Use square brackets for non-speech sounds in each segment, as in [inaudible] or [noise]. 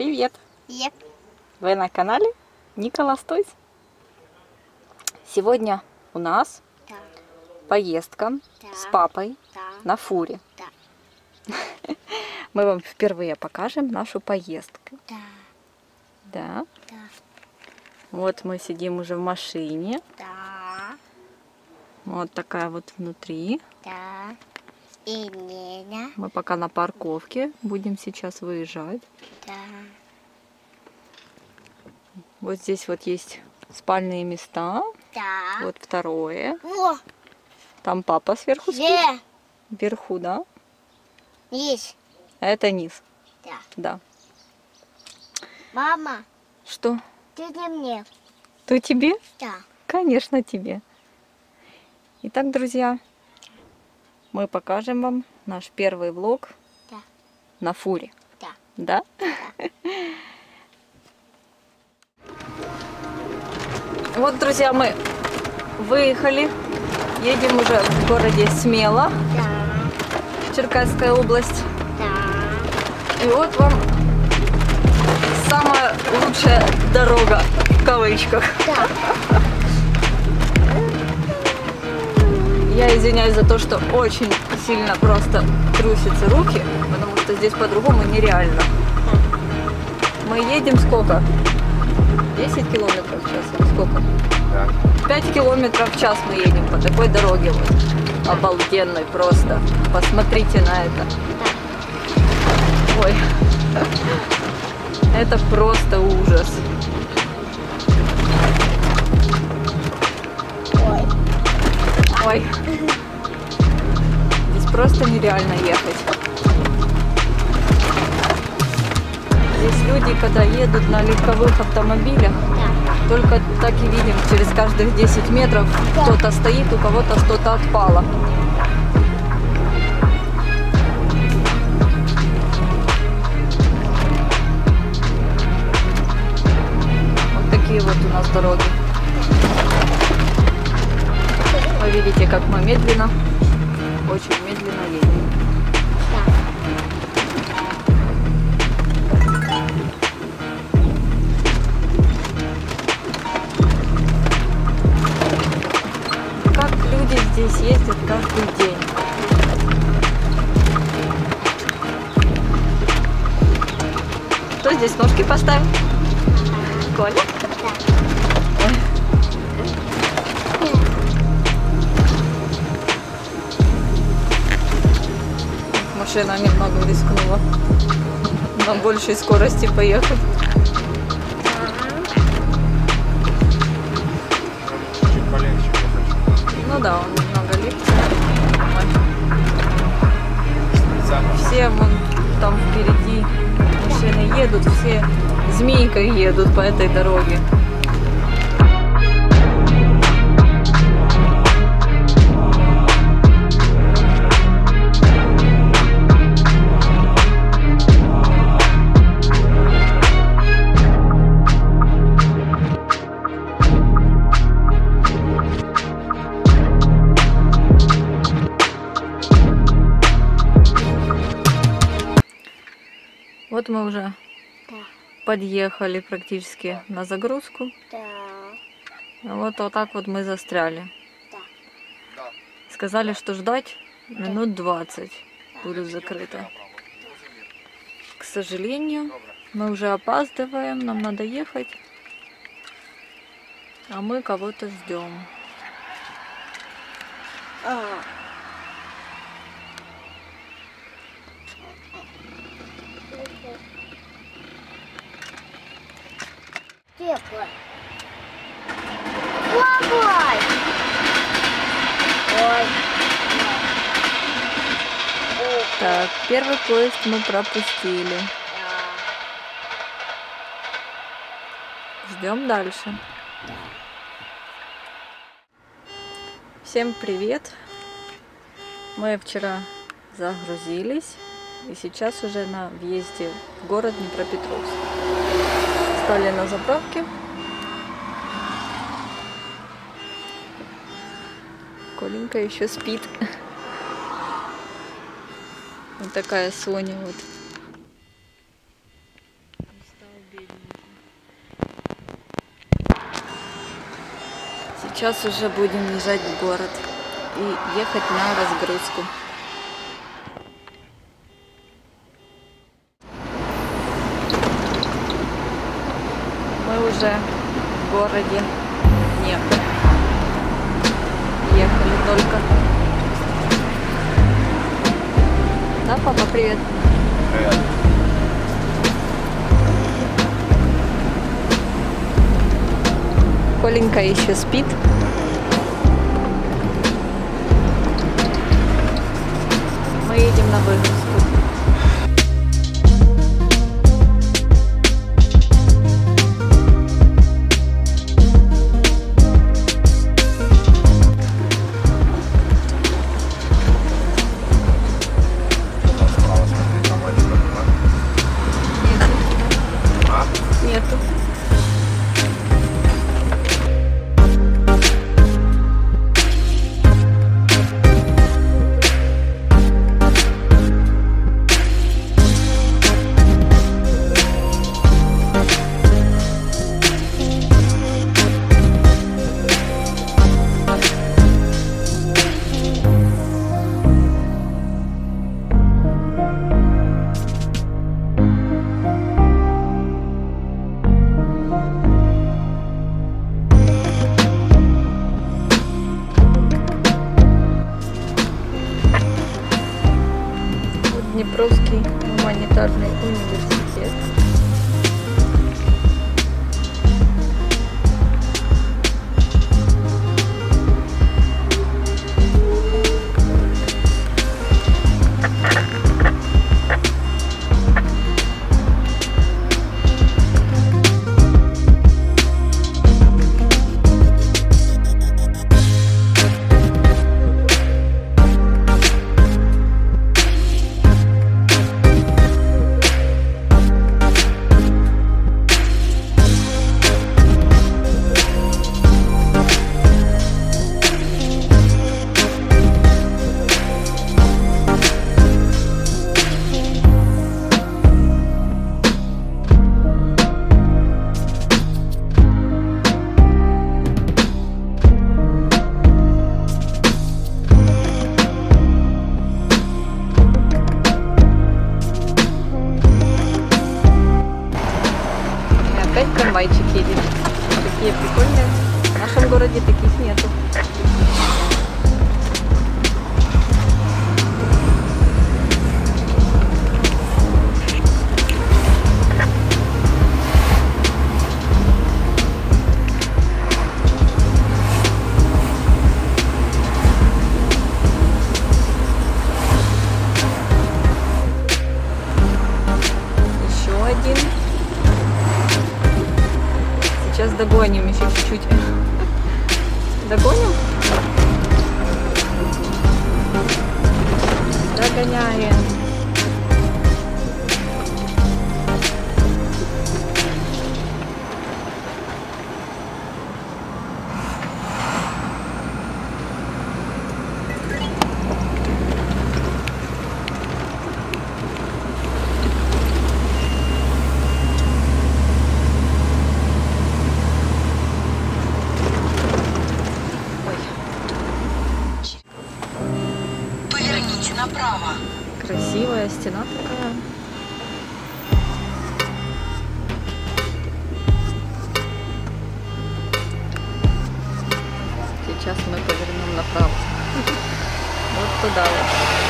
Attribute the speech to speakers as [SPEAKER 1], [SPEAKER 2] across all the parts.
[SPEAKER 1] Привет!
[SPEAKER 2] Еп.
[SPEAKER 1] Вы на канале Никола Стойс. Сегодня у нас
[SPEAKER 2] Да.
[SPEAKER 1] поездка
[SPEAKER 2] Да.
[SPEAKER 1] с папой
[SPEAKER 2] Да.
[SPEAKER 1] на фуре.
[SPEAKER 2] Да. [laughs]
[SPEAKER 1] Мы вам впервые покажем нашу поездку.
[SPEAKER 2] Да.
[SPEAKER 1] Да.
[SPEAKER 2] Да.
[SPEAKER 1] Вот мы сидим уже в машине.
[SPEAKER 2] Да.
[SPEAKER 1] Вот такая вот внутри.
[SPEAKER 2] Да. И Нина.
[SPEAKER 1] Мы пока на парковке. Будем сейчас выезжать.
[SPEAKER 2] Да.
[SPEAKER 1] Вот здесь вот есть спальные места.
[SPEAKER 2] Да.
[SPEAKER 1] Вот второе.
[SPEAKER 2] Во.
[SPEAKER 1] Там папа сверху спит.
[SPEAKER 2] Где?
[SPEAKER 1] Вверху, да?
[SPEAKER 2] Есть.
[SPEAKER 1] А это низ.
[SPEAKER 2] Да.
[SPEAKER 1] Да.
[SPEAKER 2] Мама,
[SPEAKER 1] Что?
[SPEAKER 2] ты не мне.
[SPEAKER 1] То тебе?
[SPEAKER 2] Да.
[SPEAKER 1] Конечно, тебе. Итак, друзья, мы покажем вам наш первый влог
[SPEAKER 2] Да.
[SPEAKER 1] на фуре.
[SPEAKER 2] Да.
[SPEAKER 1] Да? [laughs] Вот, друзья, мы выехали. Едем уже в городе Смело,
[SPEAKER 2] Да.
[SPEAKER 1] Черкасская область.
[SPEAKER 2] Да.
[SPEAKER 1] И вот вам самая лучшая дорога в кавычках.
[SPEAKER 2] Да.
[SPEAKER 1] Я извиняюсь за то, что очень сильно просто трусятся руки, потому что здесь по-другому нереально. Мы едем сколько? 10 километров в час сколько? 5 километров в час мы едем по такой дороге вот. Обалденной просто. Посмотрите на это. Ой. Это просто ужас.
[SPEAKER 2] Ой.
[SPEAKER 1] Здесь просто нереально ехать. Здесь люди, когда едут на легковых автомобилях,
[SPEAKER 2] Да.
[SPEAKER 1] только так и видим, через каждых 10 метров
[SPEAKER 2] Да.
[SPEAKER 1] кто-то стоит, у кого-то что-то отпало. Ездят каждый день. Кто здесь ножки поставил? Коля? Машина немного рискнула. На большей скорости поехать.
[SPEAKER 3] Чуть полегче ехать.
[SPEAKER 1] Ну да, он Все вон там впереди машины едут, все змейкой едут по этой дороге. Вот мы уже
[SPEAKER 2] Да.
[SPEAKER 1] подъехали практически на загрузку.
[SPEAKER 2] Да.
[SPEAKER 1] Вот, вот так вот мы застряли.
[SPEAKER 2] Да.
[SPEAKER 1] Сказали, что ждать минут 20 будет закрыто. К сожалению, мы уже опаздываем, нам надо ехать. А мы кого-то ждем.
[SPEAKER 2] А. Тепло. Плавай! Ой.
[SPEAKER 1] Так, первый поезд мы пропустили. Ждем дальше. Всем привет! Мы вчера загрузились и сейчас уже на въезде в город Днепропетровск что на заправке. Колинка еще спит. Вот такая Соня вот. Сейчас уже будем езжать в город и ехать на разгрузку. Уже в городе Днепр. Ехали только. Да, папа, привет.
[SPEAKER 3] Привет.
[SPEAKER 1] Коленька еще спит. Мы едем на выгрузку. Опять трамвайчик едет. Такие прикольные. В нашем городе таких нету. Догоним еще чуть-чуть. Догоним? Догоняем. Стена такая. Сейчас мы повернем направо. [laughs] Вот туда вот.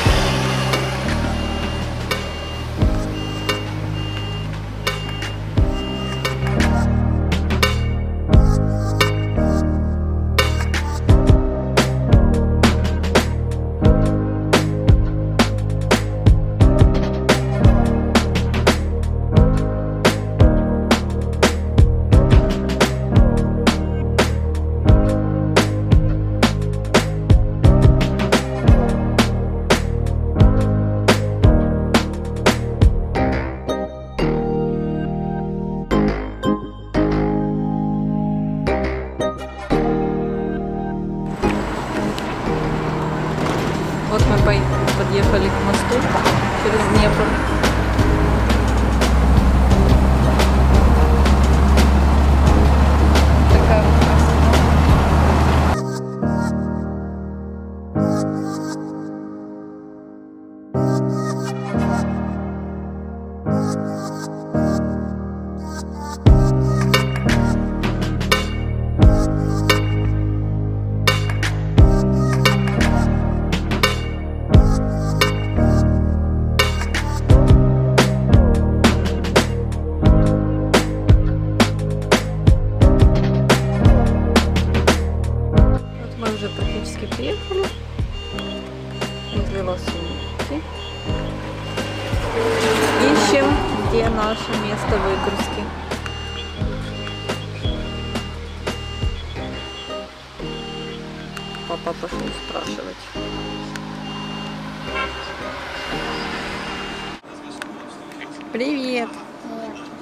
[SPEAKER 1] Привет!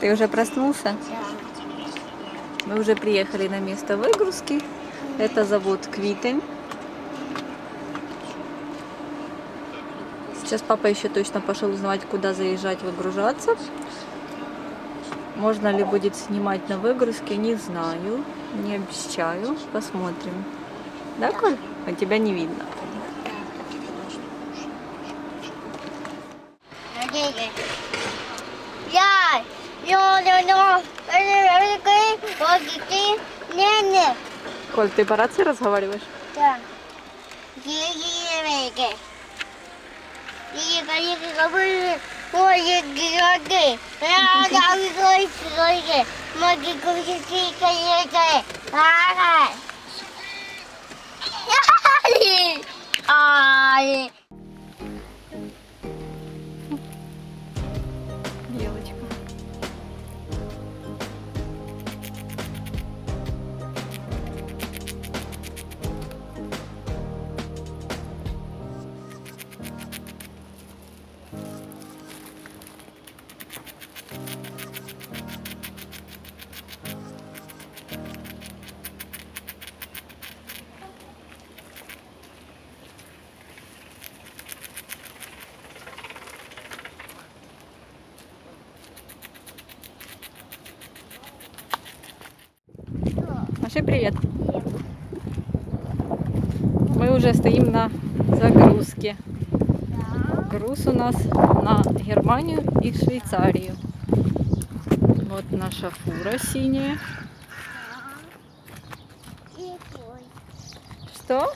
[SPEAKER 1] Ты уже проснулся?
[SPEAKER 2] Да.
[SPEAKER 1] Мы уже приехали на место выгрузки. Это завод Квитень. Сейчас папа еще точно пошел узнавать, куда заезжать выгружаться. Можно ли будет снимать на выгрузке, не знаю. Не обещаю. Посмотрим. Да, Коль? А тебя не видно.
[SPEAKER 2] Я, я, я, я, не, не,
[SPEAKER 1] Коль, ты по рации разговариваешь?
[SPEAKER 2] да. Гиги, Гиги, гиги, гиги, ой, гиги, я, я, гиги, гиги, моги, гиги, гиги, гиги, ага. Ай, ай.
[SPEAKER 1] Маши, привет. Мы уже стоим на загрузке. Груз у нас на Германию и Швейцарию. Вот наша фура синяя. Что?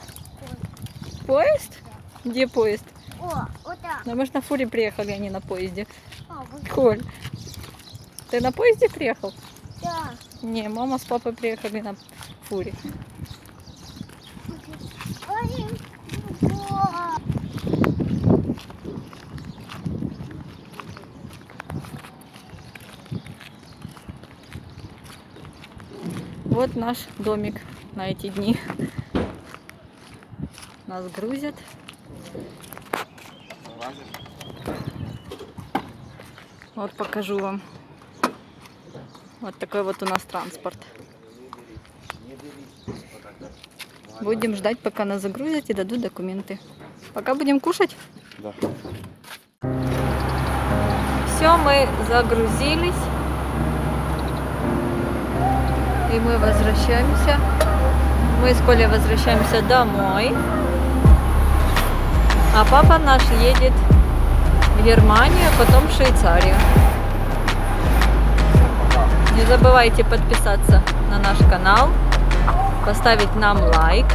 [SPEAKER 1] Поезд? Где поезд?
[SPEAKER 2] О, вот так.
[SPEAKER 1] Да мы же на фуре приехали, а не на поезде.
[SPEAKER 2] Вот
[SPEAKER 1] Коль, ты на поезде приехал?
[SPEAKER 2] так.
[SPEAKER 1] Не, мама с папой приехали на фуре. Вот наш домик на эти дни. Нас грузят. Вот покажу вам. Вот такой вот у нас транспорт. Будем ждать, пока нас загрузят и дадут документы. Пока будем кушать.
[SPEAKER 3] Да.
[SPEAKER 1] Все, мы загрузились. И мы возвращаемся. Мы с Колей возвращаемся домой. А папа наш едет в Германию, потом в Швейцарию. Не забывайте подписаться на наш канал, поставить нам лайк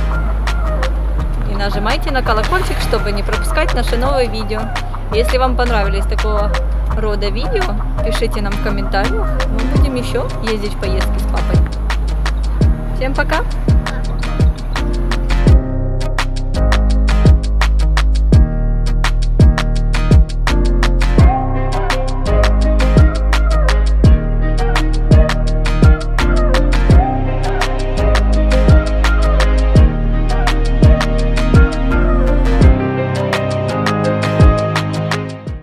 [SPEAKER 1] и нажимайте на колокольчик, чтобы не пропускать наши новые видео. Если вам понравились такого рода видео, пишите нам в комментариях. Мы будем еще ездить в поездки с папой. Всем пока!